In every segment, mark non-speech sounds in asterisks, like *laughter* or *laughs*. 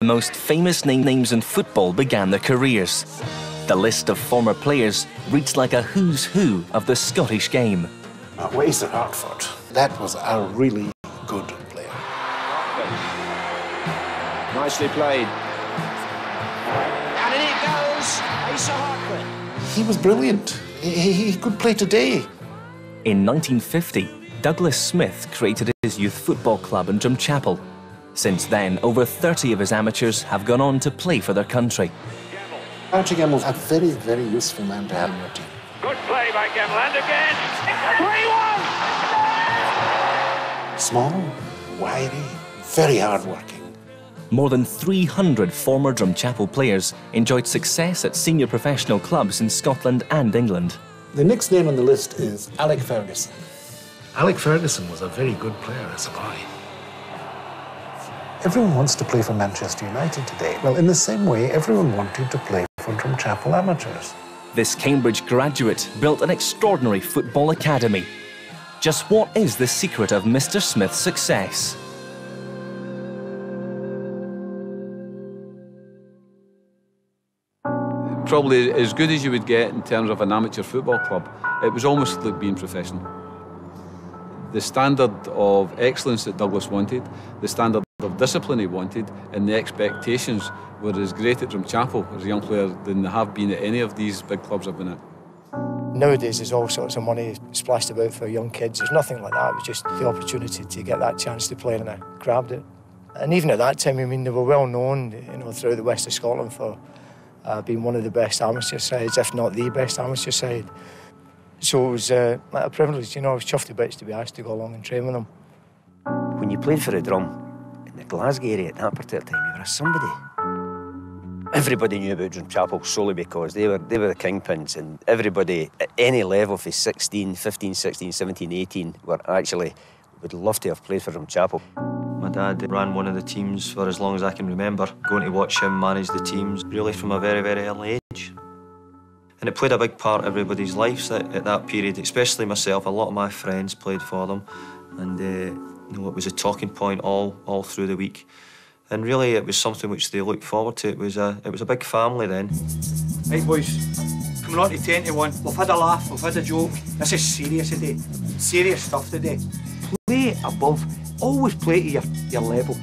the most famous name names in football began their careers. The list of former players reads like a who's who of the Scottish game. Uh, Asa Hartford, that was a really good player. Nicely played. And in it goes, Asa Hartford. He was brilliant. He, he could play today. In 1950, Douglas Smith created his youth football club in Drumchapel. Since then, over 30 of his amateurs have gone on to play for their country. Archie Gemmill's a very, very useful man to have in your team. Good play by Gemmill, and again, 3-1! Small, wiry, very hard-working. More than 300 former Drumchapel players enjoyed success at senior professional clubs in Scotland and England. The next name on the list is Alec Ferguson. Alec Ferguson was a very good player as a boy. Everyone wants to play for Manchester United today. Well, in the same way, everyone wanted to play for Drumchapel Amateurs. This Cambridge graduate built an extraordinary football academy. Just what is the secret of Mr. Smith's success? Probably as good as you would get in terms of an amateur football club. It was almost like being professional. The standard of excellence that Douglas wanted, the standard of discipline he wanted, and the expectations were as great at Drumchapel as a young player than they have been at any of these big clubs I've been at. Nowadays, there's all sorts of money splashed about for young kids. There's nothing like that. It was just the opportunity to get that chance to play, and I grabbed it. And even at that time, I mean, they were well known, you know, throughout the west of Scotland for uh, being one of the best amateur sides, if not the best amateur side. So it was uh, a privilege, you know. I was chuffed to bits to be asked to go along and train with them. When you played for a drum in the Glasgow area at that particular time, you were a somebody. Everybody knew about Drumchapel solely because they were they were the kingpins, and everybody at any level, from 16, 15, 16, 17, 18, were actually would love to have played for Drumchapel. My dad ran one of the teams for as long as I can remember, going to watch him manage the teams really from a very, very early age. And it played a big part in everybody's lives at, at that period, especially myself. A lot of my friends played for them, and uh, you know, it was a talking point all, all through the week. And really, it was something which they looked forward to. It was a, it was a big family then. Right, boys, coming on to 10 to 1. We've had a laugh, we've had a joke. This is serious today. Serious stuff today. Play above, always play to your, your level.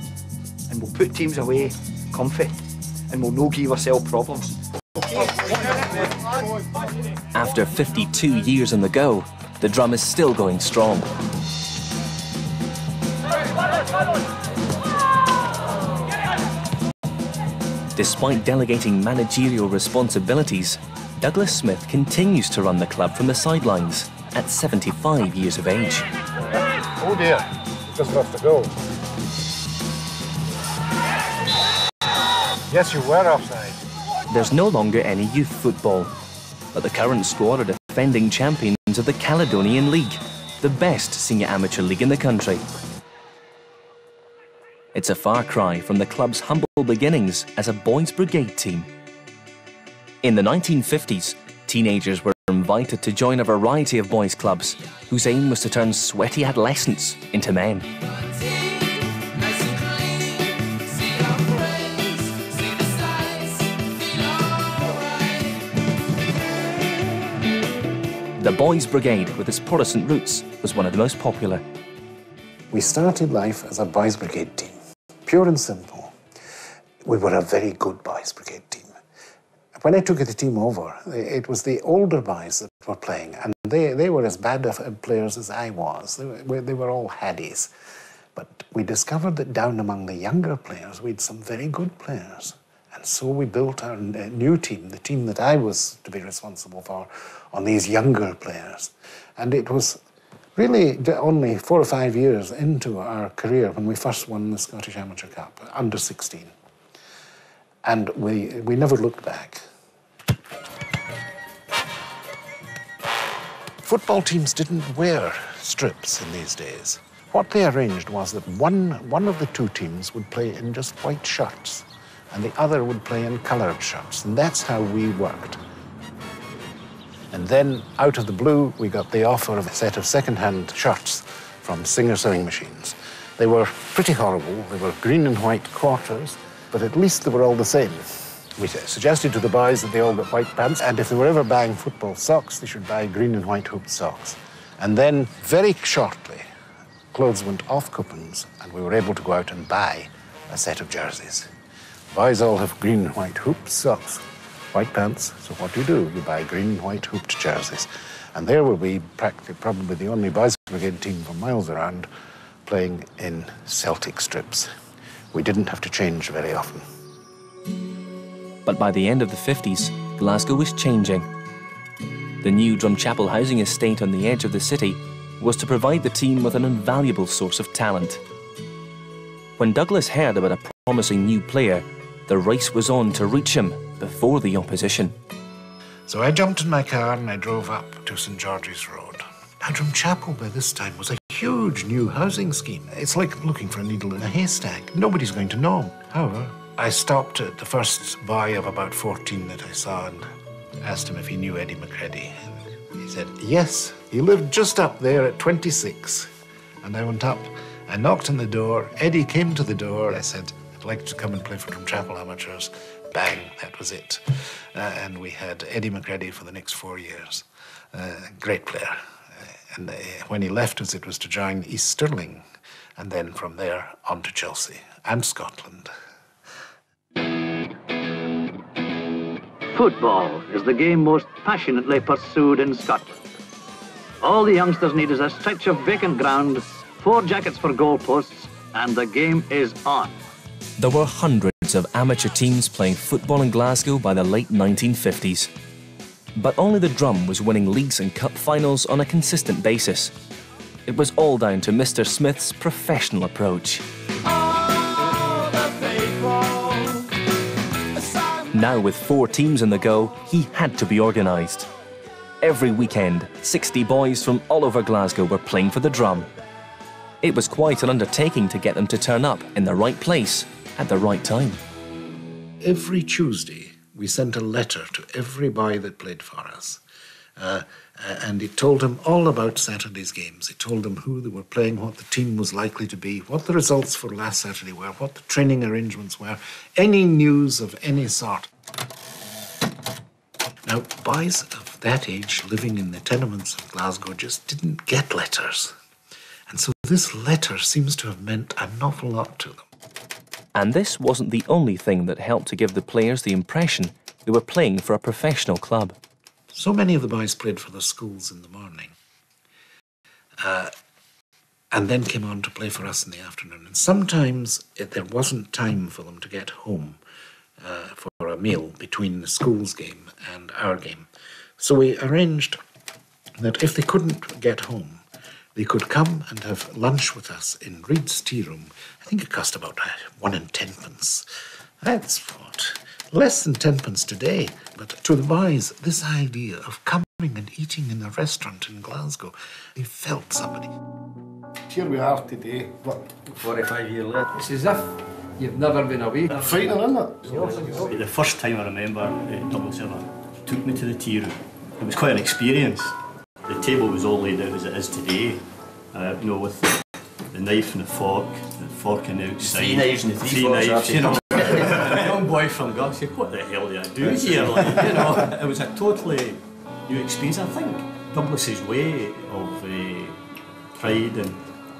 And we'll put teams away comfy. And we'll no give ourselves problems. After 52 years on the go, the drum is still going strong. Despite delegating managerial responsibilities, Douglas Smith continues to run the club from the sidelines at 75 years of age. Oh dear, just left the goal. Yes, you were offside. There's no longer any youth football, but the current squad are defending champions of the Caledonian League, the best senior amateur league in the country. It's a far cry from the club's humble beginnings as a boys' brigade team. In the 1950s, teenagers were invited to join a variety of boys' clubs whose aim was to turn sweaty adolescents into men. The Boys Brigade, with its Protestant roots, was one of the most popular. We started life as a boys' brigade team, pure and simple. We were a very good boys' brigade team. When I took the team over, it was the older boys that were playing, and they, they were as bad of players as I was. They were, they were all haddies. But we discovered that down among the younger players, we had some very good players. And so we built our uh, new team, the team that I was to be responsible for, on these younger players. And it was really only four or five years into our career when we first won the Scottish Amateur Cup, under 16. And we, we never looked back. Football teams didn't wear strips in these days. What they arranged was that one, one of the two teams would play in just white shirts and the other would play in coloured shirts. And that's how we worked. And then, out of the blue, we got the offer of a set of second-hand shirts from Singer Sewing Machines. They were pretty horrible. They were green and white quarters, but at least they were all the same. We suggested to the boys that they all get white pants, and if they were ever buying football socks, they should buy green and white hooped socks. And then, very shortly, clothes went off coupons, and we were able to go out and buy a set of jerseys. Boys all have green and white hooped socks, white pants. So what do you do? You buy green and white hooped jerseys. And there will be practically probably the only boys brigade team for miles around playing in Celtic strips. We didn't have to change very often. But by the end of the 50s, Glasgow was changing. The new Drumchapel housing estate on the edge of the city was to provide the team with an invaluable source of talent. When Douglas heard about a promising new player, the race was on to reach him before the opposition. So I jumped in my car and I drove up to St George's Road. Now, Drumchapel by this time was a huge new housing scheme. It's like looking for a needle in a haystack. Nobody's going to know. However, I stopped at the first boy of about 14 that I saw and asked him if he knew Eddie McCreadie. He said, yes, he lived just up there at 26. And I went up, I knocked on the door, Eddie came to the door, I said, I'd like to come and play for Drumchapel Amateurs. Bang, that was it. Uh, and we had Eddie McCreadie for the next four years. Uh, great player. Uh, and uh, when he left us, it was to join East Stirling, and then from there on to Chelsea and Scotland. Football is the game most passionately pursued in Scotland. All the youngsters need is a stretch of vacant ground, four jackets for goalposts, and the game is on. There were hundreds of amateur teams playing football in Glasgow by the late 1950s. But only the Drum was winning leagues and cup finals on a consistent basis. It was all down to Mr. Smith's professional approach. Now, with four teams in the go, he had to be organised. Every weekend, 60 boys from all over Glasgow were playing for the drum. It was quite an undertaking to get them to turn up in the right place at the right time. Every Tuesday, we sent a letter to every boy that played for us. Uh, and it told them all about Saturday's games. It told them who they were playing, what the team was likely to be, what the results for last Saturday were, what the training arrangements were, any news of any sort. Now, boys of that age living in the tenements of Glasgow just didn't get letters. And so this letter seems to have meant an awful lot to them. And this wasn't the only thing that helped to give the players the impression they were playing for a professional club. So many of the boys played for the schools in the morning uh, and then came on to play for us in the afternoon. And sometimes it, there wasn't time for them to get home uh, for a meal between the school's game and our game. So we arranged that if they couldn't get home, they could come and have lunch with us in Reed's tea room. I think it cost about uh, one and tenpence. That's what less than tenpence today. But to the boys, this idea of coming and eating in a restaurant in Glasgow, they felt somebody. Here we are today, what, 45 years later. It's as if you've never been away. Frightening, isn't it? The first time I remember uh, Douglas ever took me to the tea room, it was quite an experience. The table was all laid out as it is today, uh, you know, with the, the knife and the fork, the fork on the outside. Three knives and the three Three forks, knives, you know. young boy from Glasgow said, what the hell do I do here? Like, you know, it was a totally new experience. I think Douglas's way of uh, pride and,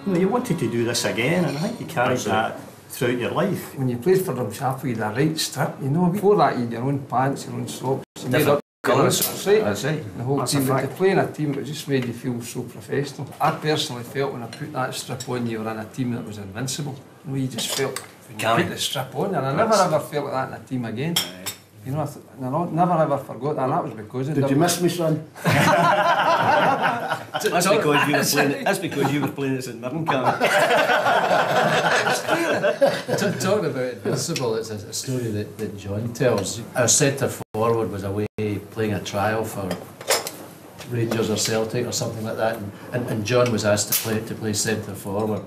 you know, you wanted to do this again, and I think you carried that throughout your life. When you played for Drumchapel, you had a right strip, you know. Before that, you had your own pants, your own socks. You made up colours. That's right. That's right. The whole That's a team, but to play in a team, it just made you feel so professional. I personally felt when I put that strip on, you were in a team that was invincible. You, know, you just felt when you Can't. put the strip on, and I never ever felt like that in a team again. You know, I th- and I not- never ever forgot that, and that was because of Did you miss me, son? That's because you were playing. That's because you were playing at St Mirren Camp. T- talking about Invincible, it's a, a story that, that John tells. Our centre forward was away playing a trial for Rangers or Celtic or something like that, and, and, and John was asked to play to play centre forward.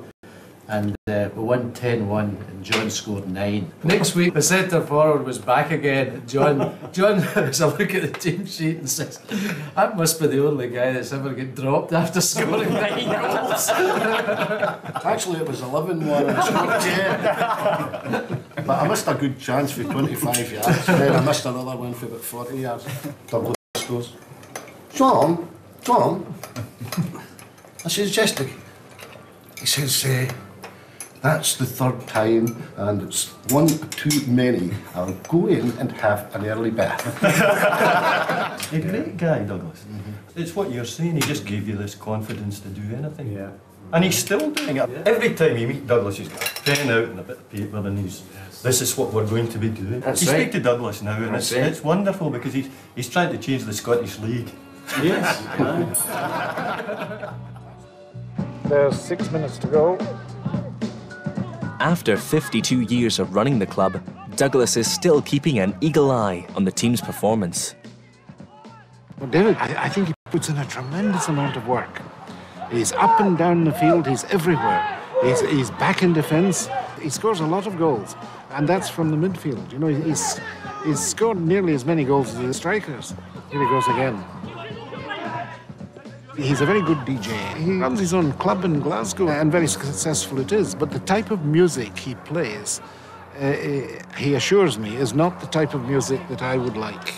And uh, we won 10 1, and John scored 9. Next week, the centre forward was back again. John *laughs* John has a look at the team sheet and says, That must be the only guy that's ever get dropped after scoring 9 goals. *laughs* Actually, it was 11 1 and scored 10. *laughs* But I missed a good chance for 25 yards. then I missed another one for about 40 yards. Double scores. Tom, Tom, I says, Jessica, he says, uh, that's the third time and it's one too many. I'll go in and have an early bath. *laughs* A great guy, Douglas. Mm-hmm. It's what you're saying. He just gave you this confidence to do anything. Yeah. And he's still doing it. Every time you meet Douglas, he's got a pen out and a bit of paper, and he's. This is what we're going to be doing. That's you right. speak to Douglas now, and That's it's, right. it's wonderful because he's he's trying to change the Scottish League. Yes. *laughs* There's six minutes to go. After 52 years of running the club, Douglas is still keeping an eagle eye on the team's performance. Well, David, I, I think he puts in a tremendous amount of work. He's up and down the field, he's everywhere. He's, he's back in defence. He scores a lot of goals, and that's from the midfield. You know, he's, he's scored nearly as many goals as the strikers. Here he goes again. He's a very good DJ. He runs his own club in Glasgow, and very successful it is. But the type of music he plays, uh, uh, he assures me, is not the type of music that I would like.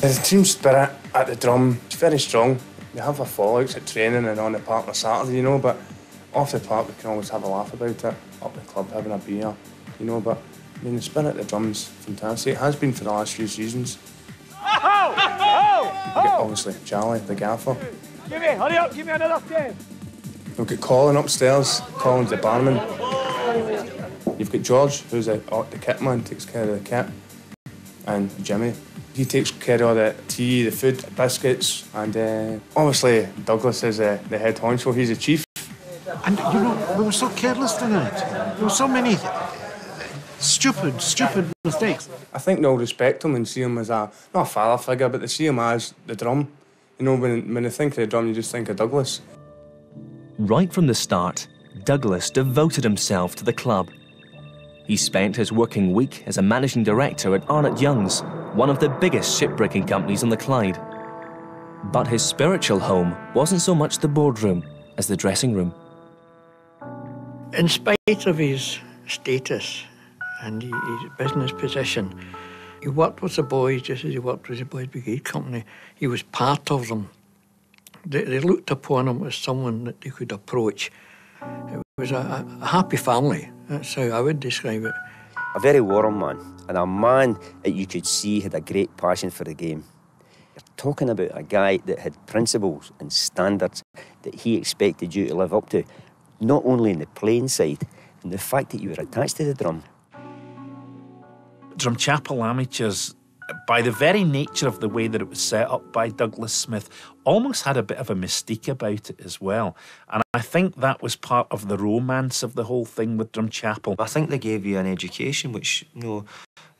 The team spirit at the drum is very strong. We have our fallouts at training and on the park on Saturday, you know, but off the park we can always have a laugh about it. Up the club having a beer, you know, but I mean the spirit at the drum's fantastic. It has been for the last few seasons. Oh! Oh! We've obviously Charlie, the gaffer. Give me, hurry up, give me another 10. We've got Colin upstairs, Colin's the barman. You've got George, who's a, oh, the kit man, takes care of the kit. And Jimmy, he takes care of the tea, the food, biscuits, and uh, obviously Douglas is uh, the head honcho, he's the chief. And you know, we were so careless tonight. There were so many stupid, stupid mistakes. I think they'll respect him and see him as a, not a father figure, but they see him as the drum. You know, when, when they think of the drum, you just think of Douglas. Right from the start, Douglas devoted himself to the club. He spent his working week as a managing director at Arnott Young's, one of the biggest shipbreaking companies on the Clyde. But his spiritual home wasn't so much the boardroom as the dressing room. In spite of his status and his business position, he worked with the boys just as he worked with the Boys Brigade Company. He was part of them. They, they looked upon him as someone that they could approach. It was a, a happy family. That's how I would describe it. A very warm man, and a man that you could see had a great passion for the game. Talking about a guy that had principles and standards that he expected you to live up to, not only in the playing side, and the fact that you were attached to the drum. Drumchapel Amateurs, by the very nature of the way that it was set up by Douglas Smith, almost had a bit of a mystique about it as well. And I think that was part of the romance of the whole thing with Drumchapel. I think they gave you an education, which you know,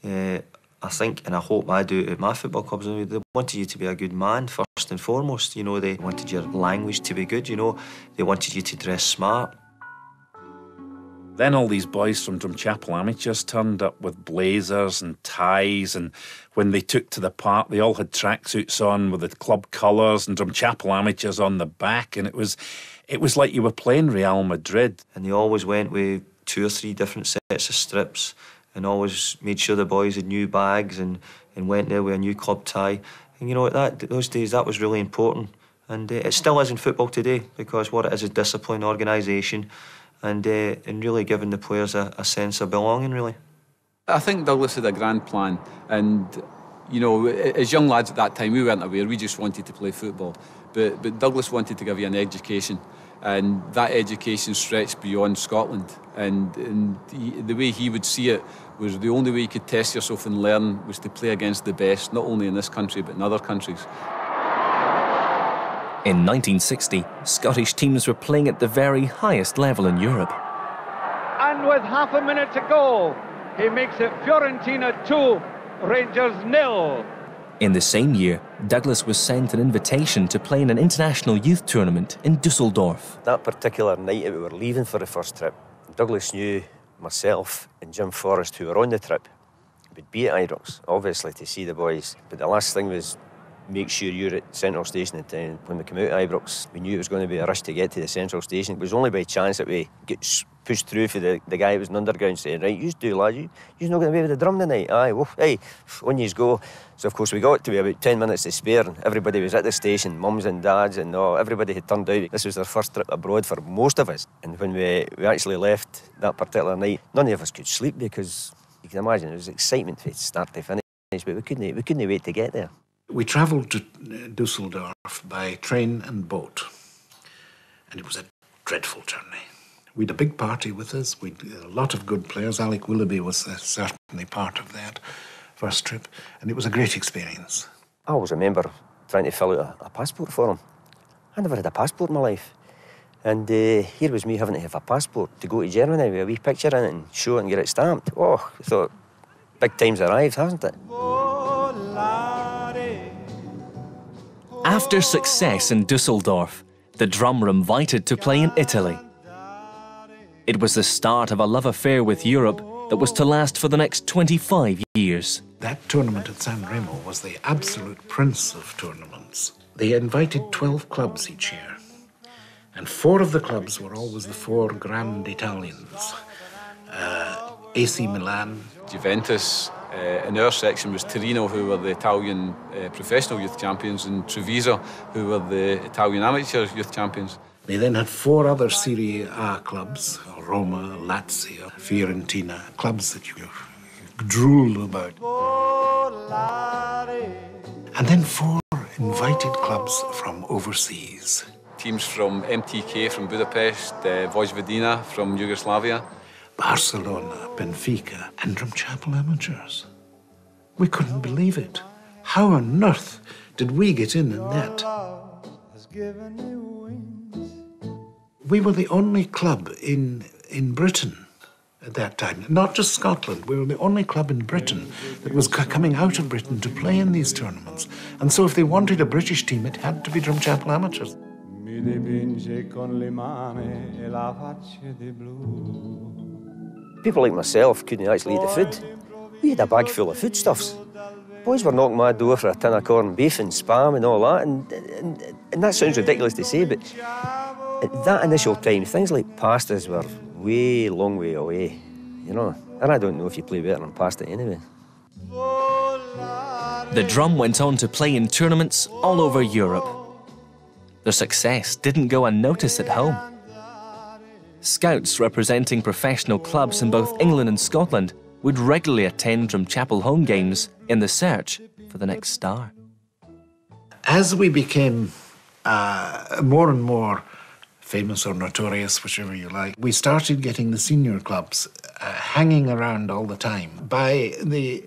uh, I think, and I hope I do at my football clubs. They wanted you to be a good man first and foremost. You know, they wanted your language to be good. You know, they wanted you to dress smart. Then all these boys from Drumchapel Amateurs turned up with blazers and ties, and when they took to the park, they all had tracksuits on with the club colours and Drumchapel Amateurs on the back, and it was, it was like you were playing Real Madrid. And they always went with two or three different sets of strips, and always made sure the boys had new bags and, and went there with a new club tie. And you know, that those days that was really important, and uh, it still is in football today because what it is is discipline, organisation, and uh, and really giving the players a, a sense of belonging. Really. I think Douglas had a grand plan, and you know, as young lads at that time, we weren't aware. We just wanted to play football, but but Douglas wanted to give you an education, and that education stretched beyond Scotland. And and he, the way he would see it was the only way you could test yourself and learn was to play against the best, not only in this country but in other countries. In 1960, Scottish teams were playing at the very highest level in Europe. And with half a minute to go, he makes it Fiorentina 2, Rangers nil. In the same year, Douglas was sent an invitation to play in an international youth tournament in Dusseldorf. That particular night that we were leaving for the first trip, Douglas knew myself and Jim Forrest, who were on the trip, would be at Ibrox, obviously, to see the boys. But the last thing was make sure you're at Central Station at time. When we came out of Ibrox, we knew it was going to be a rush to get to the Central Station. It was only by chance that we get pushed through for the, the guy who was in underground saying, right, you do, lad, you, you're not going to be with the drum tonight. Aye, well, hey, on you go. So, of course, we got to be about 10 minutes to spare and everybody was at the station, mums and dads and oh, everybody had turned out. This was their first trip abroad for most of us. And when we, we actually left that particular night, none of us could sleep because you can imagine it was excitement from start to finish, but we couldn't, we couldn't wait to get there. We travelled to uh, Dusseldorf by train and boat, and it was a dreadful journey. We had a big party with us. We had a lot of good players. Alec Willoughby was uh, certainly part of that first trip, and it was a great experience. I always remember trying to fill out a, a passport for him. I never had a passport in my life. And uh, here was me having to have a passport to go to Germany with a wee picture in it and show it and get it stamped. Oh, I thought, big time's arrived, hasn't it? After success in Dusseldorf, the drum were invited to play in Italy. It was the start of a love affair with Europe that was to last for the next 25 years. That tournament at San Remo was the absolute prince of tournaments. They invited 12 clubs each year, and four of the clubs were always the four Grand Italians uh, AC Milan, Juventus, uh, in our section was Torino, who were the Italian uh, professional youth champions, and Treviso, who were the Italian amateur youth champions. They then had four other Serie A clubs Roma, Lazio, Fiorentina, clubs that you drool about. And then four invited clubs from overseas. Teams from MTK from Budapest, uh, Vojvodina from Yugoslavia, Barcelona, Benfica, and Drumchapel Amateurs. We couldn't believe it. How on earth did we get in in that? We were the only club in, in Britain at that time, not just Scotland. We were the only club in Britain that was coming out of Britain to play in these tournaments. And so if they wanted a British team, it had to be Drumchapel Amateurs. People like myself couldn't actually eat the food. We had a bag full of foodstuffs. Boys were knocking my door for a tin of corned beef and spam and all that, and, and, and that sounds ridiculous to say, but at that initial time, things like pastas were way, long way away, you know. And I don't know if you play better than pasta anyway. The drum went on to play in tournaments all over Europe. Their success didn't go unnoticed at home. Scouts representing professional clubs in both England and Scotland would regularly attend Drumchapel home games in the search for the next star. As we became uh, more and more famous or notorious, whichever you like, we started getting the senior clubs uh, hanging around all the time. By the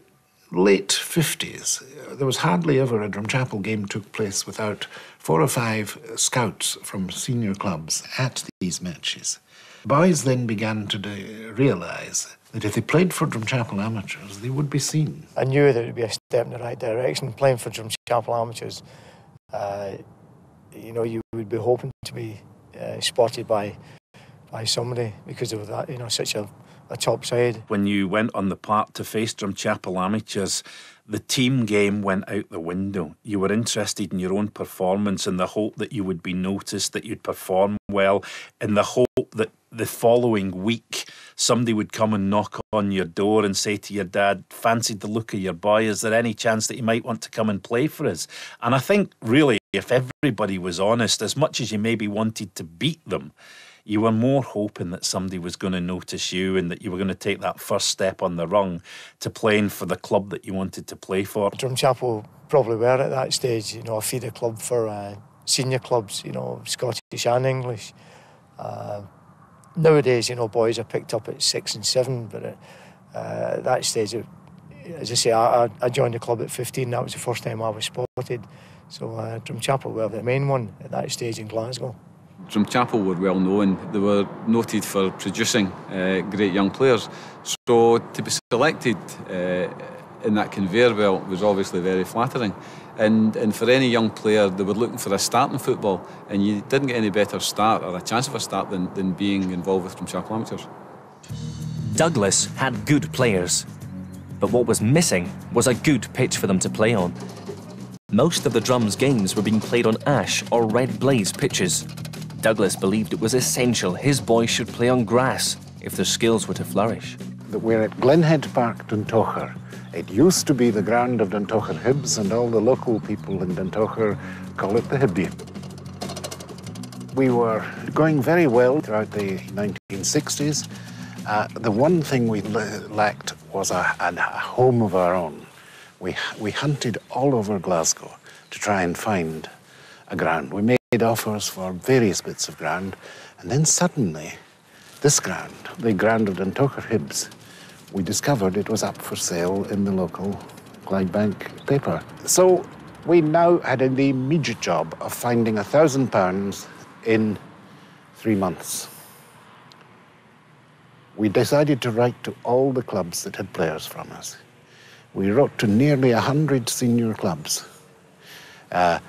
late 50s, there was hardly ever a Drumchapel game took place without four or five scouts from senior clubs at these matches. Boys then began to realise that if they played for Drumchapel amateurs, they would be seen. I knew that it would be a step in the right direction. Playing for Drumchapel amateurs, uh, you know, you would be hoping to be uh, spotted by by somebody because of that, you know, such a, a top side. When you went on the park to face Drumchapel amateurs, the team game went out the window. You were interested in your own performance in the hope that you would be noticed, that you'd perform well, in the hope that the following week somebody would come and knock on your door and say to your dad, Fancied the look of your boy, is there any chance that you might want to come and play for us? And I think really, if everybody was honest, as much as you maybe wanted to beat them, you were more hoping that somebody was going to notice you and that you were going to take that first step on the rung to playing for the club that you wanted to play for. Drumchapel probably were at that stage, you know, a feeder club for uh, senior clubs, you know, Scottish and English. Uh, nowadays, you know, boys are picked up at six and seven, but at uh, that stage, as I say, I, I, joined the club at 15. That was the first time I was spotted. So uh, Drumchapel were the main one at that stage in Glasgow. Drumchapel were well known. They were noted for producing uh, great young players. So to be selected uh, in that conveyor belt was obviously very flattering. And, and for any young player, they were looking for a start in football, and you didn't get any better start or a chance of a start than, than being involved with Drumchapel Amateurs. Douglas had good players, but what was missing was a good pitch for them to play on. Most of the Drums games were being played on ash or red blaze pitches. Douglas believed it was essential his boys should play on grass if their skills were to flourish. We're at Glenhead Park, Duntocher. It used to be the ground of Duntocher Hibs, and all the local people in Duntocher call it the Hibby. We were going very well throughout the 1960s. Uh, the one thing we lacked was a, a, home of our own. We, we hunted all over Glasgow to try and find a ground. We made offers for various bits of ground, and then suddenly, this ground, the ground of Duntocher Hibs, we discovered it was up for sale in the local Clydebank paper. So we now had the immediate job of finding a thousand pounds in three months. We decided to write to all the clubs that had players from us. We wrote to nearly 100 senior clubs, uh,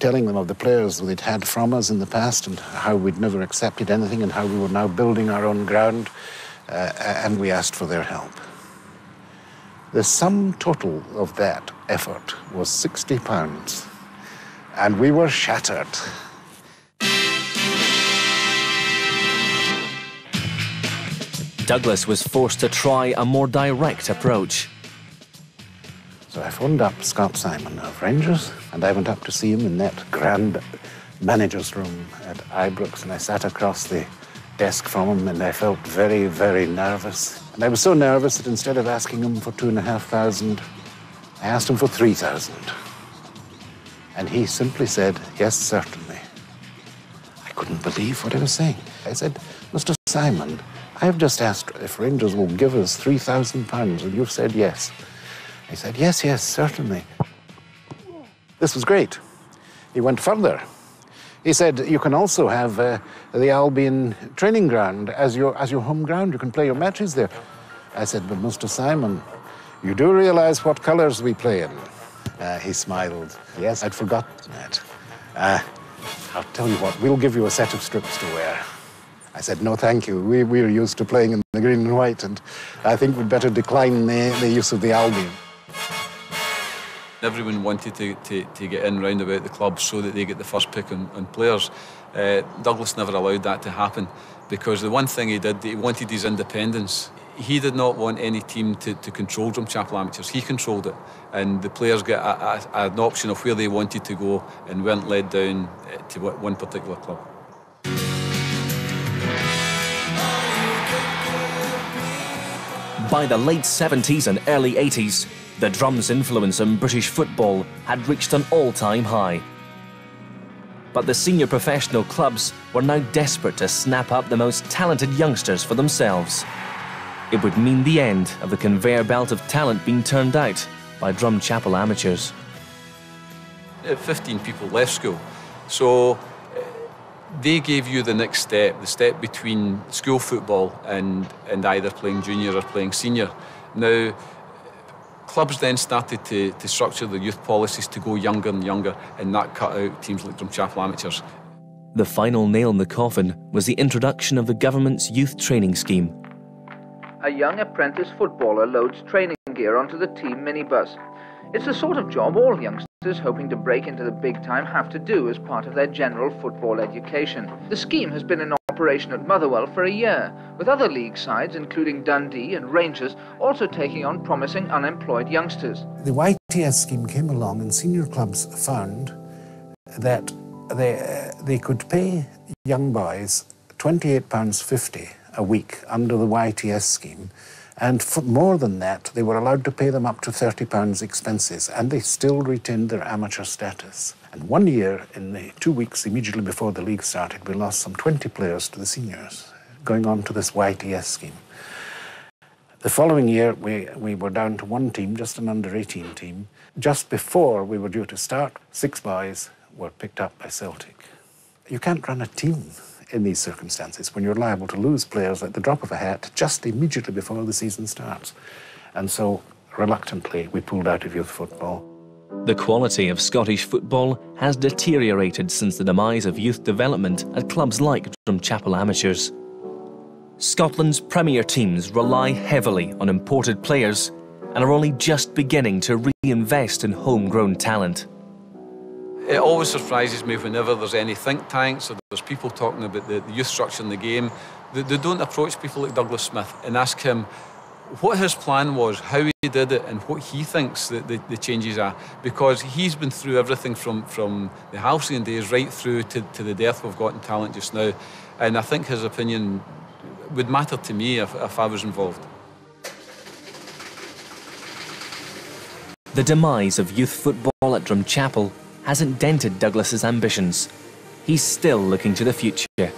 telling them of the players they'd had from us in the past and how we'd never accepted anything and how we were now building our own ground, uh, and we asked for their help. The sum total of that effort was £60, and we were shattered. Douglas was forced to try a more direct approach. So I phoned up Scot Symon of Rangers, and I went up to see him in that grand manager's room at Ibrox, and I sat across the desk from him, and I felt very, very nervous. And I was so nervous that instead of asking him for two and a half thousand, I asked him for three thousand. And he simply said, Yes, certainly. I couldn't believe what I was saying. I said, Mr. Symon, I have just asked if Rangers will give us £3,000 and you've said yes. He said, Yes, yes, certainly. This was great. He went further. He said, You can also have uh, the Albion training ground as your, as your home ground. You can play your matches there. I said, But Mr. Symon, you do realize what colours we play in? Uh, he smiled. Yes, I'd forgotten that. Uh, I'll tell you what, we'll give you a set of strips to wear. I said, no, thank you. We, we're used to playing in the green and white, and I think we'd better decline the, the use of the Albion. Everyone wanted to, to, to get in round about the club so that they get the first pick on, on players. Uh, Douglas never allowed that to happen because the one thing he did, he wanted his independence. He did not want any team to, to control Drumchapel Amateurs. He controlled it, and the players got a, a, an option of where they wanted to go and weren't led down uh, to one particular club. By the late 70s and early 80s, the drum's influence on British football had reached an all time high. But the senior professional clubs were now desperate to snap up the most talented youngsters for themselves. It would mean the end of the conveyor belt of talent being turned out by Drumchapel amateurs. Uh, 15 people left school, so they gave you the next step, the step between school football and, and either playing junior or playing senior. Now, clubs then started to, to structure their youth policies to go younger and younger, and that cut out teams like Drumchapel Amateurs. The final nail in the coffin was the introduction of the government's youth training scheme. A young apprentice footballer loads training gear onto the team minibus. It's the sort of job all youngsters hoping to break into the big time have to do as part of their general football education. The scheme has been in operation at Motherwell for a year, with other league sides, including Dundee and Rangers, also taking on promising unemployed youngsters. The YTS scheme came along, and senior clubs found that they, they could pay young boys £28.50 a week under the YTS scheme and for more than that, they were allowed to pay them up to £30 expenses, and they still retained their amateur status. And one year, in the two weeks immediately before the league started, we lost some 20 players to the seniors, going on to this YTS scheme. The following year, we, we were down to one team, just an under 18 team. Just before we were due to start, six boys were picked up by Celtic. You can't run a team in these circumstances when you're liable to lose players at the drop of a hat just immediately before the season starts. And so, reluctantly, we pulled out of youth football. The quality of Scottish football has deteriorated since the demise of youth development at clubs like Drumchapel Amateurs. Scotland's premier teams rely heavily on imported players and are only just beginning to reinvest in homegrown talent. It always surprises me whenever there's any think tanks or there's people talking about the, the youth structure in the game. They, they don't approach people like Douglas Smith and ask him what his plan was, how he did it, and what he thinks that the, the changes are. Because he's been through everything from, from the halcyon days right through to, to the death we've got in talent just now. And I think his opinion would matter to me if, if I was involved. The demise of youth football at Drumchapel hasn't dented Douglas's ambitions. He's still looking to the future.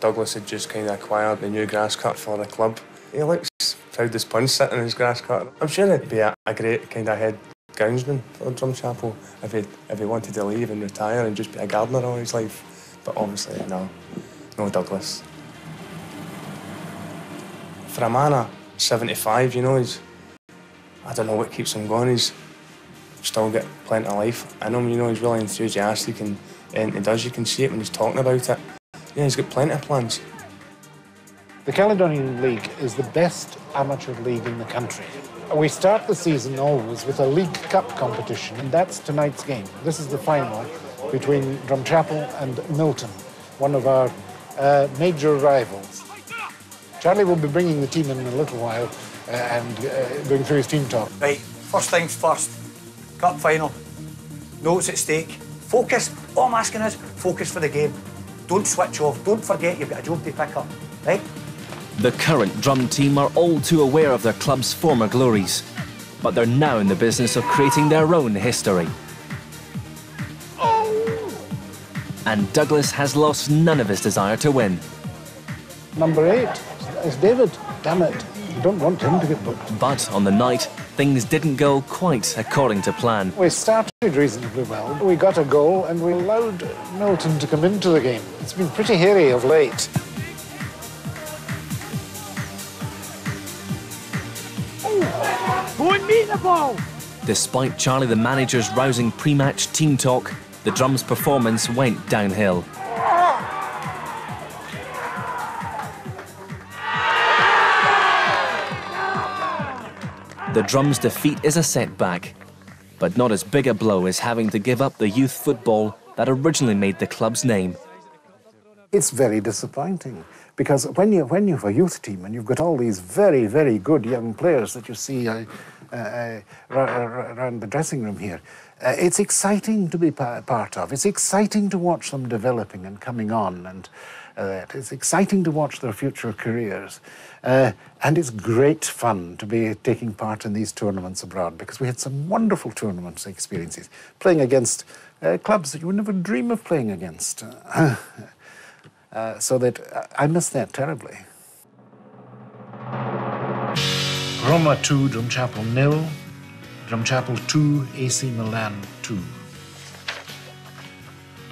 Douglas had just kind of acquired the new grass cut for the club. He looks proud as punch sitting in his grass cut. I'm sure he'd be a, a great kind of head groundsman for Drumchapel if he if he wanted to leave and retire and just be a gardener all his life. But obviously, no, no Douglas. For a man of 75, you know, he's I don't know what keeps him going. He's still got plenty of life in him. You know, he's really enthusiastic and anything he does, you can see it when he's talking about it. Yeah, he's got plenty of plans. The Caledonian League is the best amateur league in the country. We start the season always with a League Cup competition, and that's tonight's game. This is the final between Drumchapel and Milton, one of our uh, major rivals. Charlie will be bringing the team in, in a little while uh, and uh, going through his team talk. Right, first things first. Cup final. No, it's at stake. Focus. All I'm asking is focus for the game. Don't switch off. Don't forget you've got a job to pick up. Right? The current drum team are all too aware of their club's former glories, but they're now in the business of creating their own history. And Douglas has lost none of his desire to win. Number eight is David. Damn it. You don't want him to get booked. But on the night, things didn't go quite according to plan. We started reasonably well. We got a goal and we allowed Milton to come into the game. It's been pretty hairy of late. Go and meet the ball! Despite Charlie the manager's rousing pre-match team talk, the drums' performance went downhill. The drums' defeat is a setback, but not as big a blow as having to give up the youth football that originally made the club's name. It's very disappointing because when you when you have a youth team and you've got all these very very good young players that you see uh, uh, uh, around the dressing room here, uh, it's exciting to be part of. It's exciting to watch them developing and coming on, and uh, it's exciting to watch their future careers. Uh, and it's great fun to be taking part in these tournaments abroad because we had some wonderful tournament experiences, playing against uh, clubs that you would never dream of playing against. Uh, *laughs* uh so that I miss that terribly. Roma 2, Drumchapel nil. Drumchapel 2, AC Milan 2.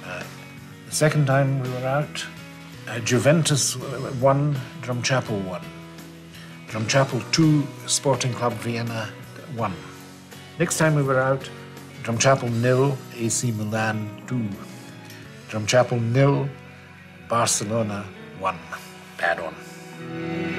Uh, the second time we were out, Uh, Juventus uh, 1, Drumchapel 1. Drumchapel 2, Sporting Club Vienna 1. Next time we were out, Drumchapel nil, AC Milan 2. Drumchapel nil, Barcelona 1. Bad one.